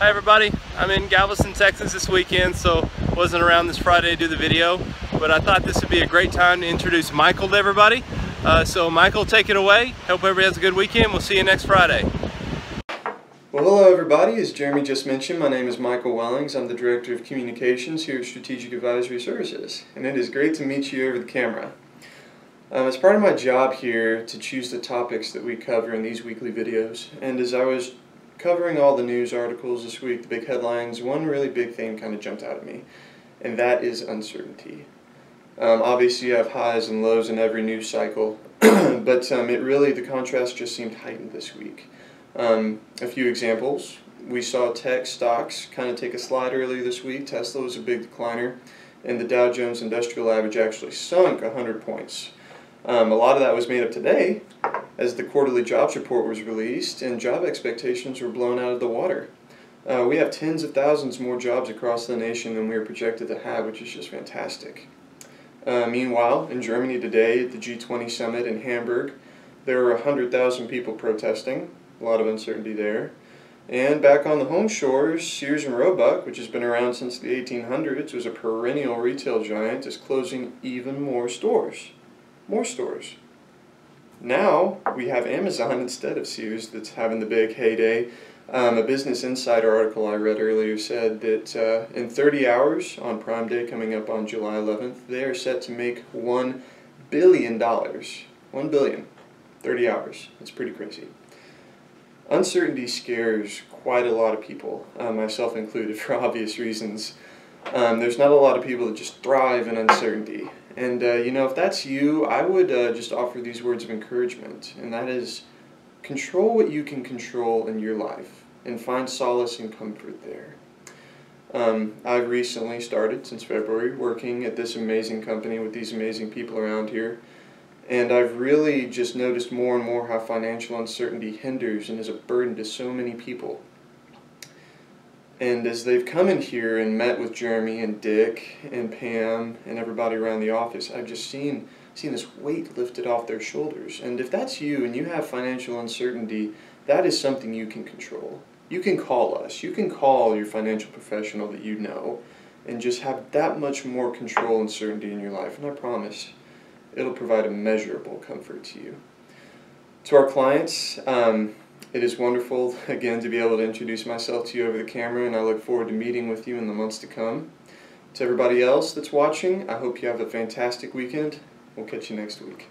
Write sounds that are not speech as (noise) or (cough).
Hi everybody, I'm in Galveston, Texas this weekend, so wasn't around this Friday to do the video, but I thought this would be a great time to introduce Michael to everybody. Uh, so Michael, take it away. Hope everybody has a good weekend. We'll see you next Friday. Well, hello everybody. As Jeremy just mentioned, my name is Michael Wellings. I'm the Director of Communications here at Strategic Advisory Services, and it is great to meet you over the camera. Um, it's part of my job here to choose the topics that we cover in these weekly videos, and as I was covering all the news articles this week, the big headlines, one really big thing kind of jumped out at me, and that is uncertainty. Um, obviously, you have highs and lows in every news cycle, (clears throat) but um, it really, the contrast just seemed heightened this week. Um, a few examples. We saw tech stocks kind of take a slide earlier this week. Tesla was a big decliner, and the Dow Jones Industrial Average actually sunk 100 points. Um, a lot of that was made up today as the quarterly jobs report was released and job expectations were blown out of the water. Uh, we have tens of thousands more jobs across the nation than we are projected to have, which is just fantastic. Uh, meanwhile, in Germany today, at the G20 summit in Hamburg, there were 100,000 people protesting, a lot of uncertainty there. And back on the home shores, Sears and Roebuck, which has been around since the 1800s, was a perennial retail giant, is closing even more stores more stores. Now we have Amazon instead of Sears that's having the big heyday. Um, a Business Insider article I read earlier said that uh, in 30 hours on Prime Day coming up on July 11th, they are set to make $1 billion. 1 billion. 30 hours. It's pretty crazy. Uncertainty scares quite a lot of people, uh, myself included, (laughs) for obvious reasons. Um, there's not a lot of people that just thrive in uncertainty. And, uh, you know, if that's you, I would uh, just offer these words of encouragement, and that is control what you can control in your life and find solace and comfort there. Um, I've recently started, since February, working at this amazing company with these amazing people around here. And I've really just noticed more and more how financial uncertainty hinders and is a burden to so many people. And as they've come in here and met with Jeremy and Dick and Pam and everybody around the office, I've just seen seen this weight lifted off their shoulders. And if that's you and you have financial uncertainty, that is something you can control. You can call us. You can call your financial professional that you know and just have that much more control and certainty in your life. And I promise it'll provide a measurable comfort to you. To our clients, um, it is wonderful, again, to be able to introduce myself to you over the camera, and I look forward to meeting with you in the months to come. To everybody else that's watching, I hope you have a fantastic weekend. We'll catch you next week.